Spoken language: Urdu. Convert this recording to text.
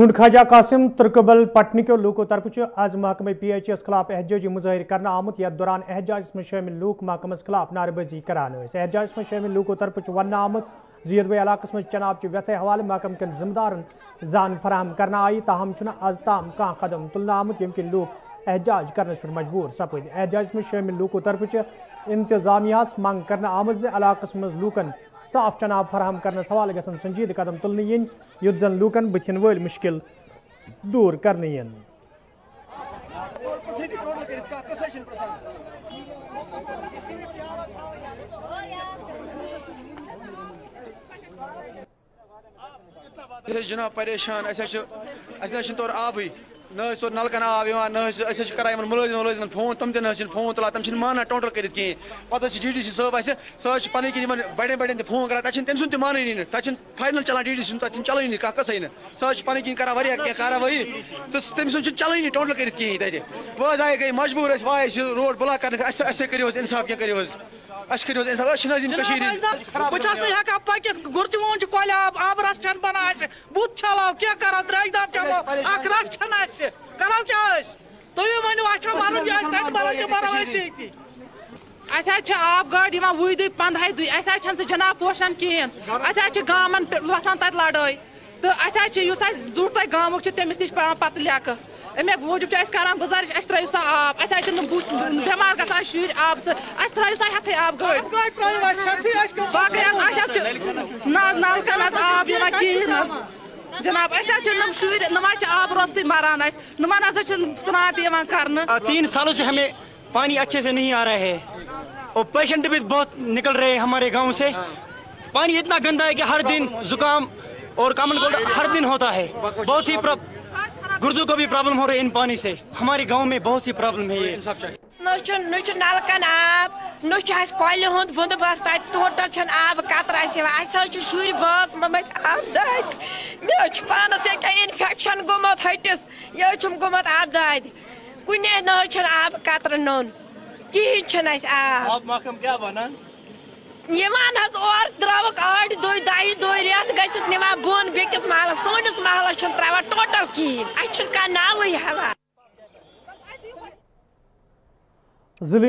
ڈونڈ خواجہ قاسم ترکبل پٹنہ لوکو طرف آز محکمہ پی ایچ ایس خلاف احتجاجی مظاہر کرنا آمت یتھ دوران احتجاجس میں شامل لوک محکمس خلاف نعرہ بازی کران احتجاجس میں شامل لوکو طرف ون آمت زید بھائی علاقہ مز چناب ویسے حوالہ محکم کن ذمہ دارن زان فراہم کرنا آئی۔ تاہم آز تام کان قدم تلنا آمت یم کہ لوک احتجاج کرنس پر مجبور۔ سپد احتجاجس میں شامل لوکو طرف انتظامیہ منگ کرنا آمت زی علاقہ مز لوکن صاف چناب فراہم کرنس حوالہ گھن سنجید قدم تلن ین یت زن لوکن بتھن ول مشکل دور کرنے ین۔ جناب پریشان اچھا اچھا تور آبی نہ تور نلکن آب ہاں، نہ کران ملازم ملازم فون، تم تہ فون تلان تم مانا ٹوٹل کرت کہیں پتہ ڈی ڈی سی صاحب سہ پن کن بڑے بڑے فون کران تم سن تہ ماننی فائنل چلان ڈی ڈی سی تم چلانی کھانا کسے سہ پن کن کران کی کاروٲیی تو تم سن چلانی ٹوٹل کرت کہیں تتہ جی۔ وہ آئے گئی مجبور وائے روڈ بلاک کرنے اے کرو انصاف کی کرو اس کرو انصاف، اس بہٕ چھَس نہٕ ہٮ۪کان پٔکِتھ کۄلہِ آب آبہٕ رَس چھَنہٕ بَنان اَسہِ بُتھ چھَلو کیٛاہ کَرو درٛوٚگۍ داب چٮ۪مو اَکھ رَس چھَنہٕ اَسہِ کَرو کیٛاہ أسۍ تُہۍ ؤنِو اَسہِ چھا مَرُن أسۍ کَتہِ مَرو تہِ مَرو أسۍ ییٚتی اَسہِ حظ چھِ آب گاڑِ وُہہِ دۄہہِ پنٛدہَے دۄہہِ اَسہِ حظ چھَنہٕ سُہ جِناب پوشان کِہیٖنۍ اَسہِ حظ چھِ گامَن وۄتھان تَتہِ لَڑٲے تہٕ اَسہِ حظ چھِ یُس اَسہِ زوٗٹھ تۄہہِ گامُک چھُ تٔمِس نِش پٮ۪وان پَتہٕ لیکھٕ امے موٗجوٗب چھِ أسۍ کران گُزٲرِش اَسہِ ترٛٲیِو سا آب اَسہِ حظ چھِنہٕ بٮ۪مار گژھان شُرۍ آبہٕ سۭتۍ اَسہِ ترٛٲیِو سا ہٮ۪تھٕے آب گٲڑۍ باقٕے حظ اَسہِ حظ چھِ نَلکَن حظ آب یِوان کِہیٖنۍ حظ جناب أسۍ حظ چھِ نہٕ شُرۍ حظ چھِ آب روستٕے مَران اَسہِ۔ نہٕ حظ چھِنہٕ سرٛان یِوان تین سالوں سے ہمیں پانی اچھے سے نہیں آ رہا ہے۔ اور پیشنٹ بھی بہت نکل رہے ہیں ہمارے گاؤں سے۔ پانی اتنا گندا ہے کہ ہر دن زکام اور کامن کولڈ ہر دن ہوتا ہے۔ بہت ہی گردو کو بھی پرابلم ہو رہی ہے ان پانی سے۔ ہمارے گاؤں میں بہت سی پرابلم ہے یہ۔ نلکن آب نل ہند بندوبست ٹوٹل آب قطر اہم شر باس ممت آب داد مے پانس انفیکشن گومت ہٹس۔ یہ گومت آب داد کن نہ آب قطر نون۔ کہین آب۔ اور آڑ دہ دہی دہ گھت نوان بن بیس محلس۔ سونس محلس ترا ٹوٹل کہین اچھا ناوی ہوا۔ زلين